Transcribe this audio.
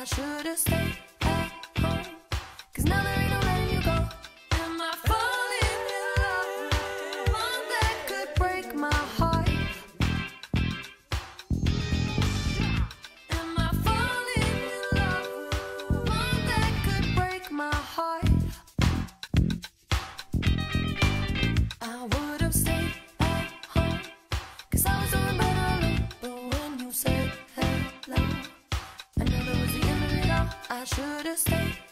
I should've stayed. I should've stayed.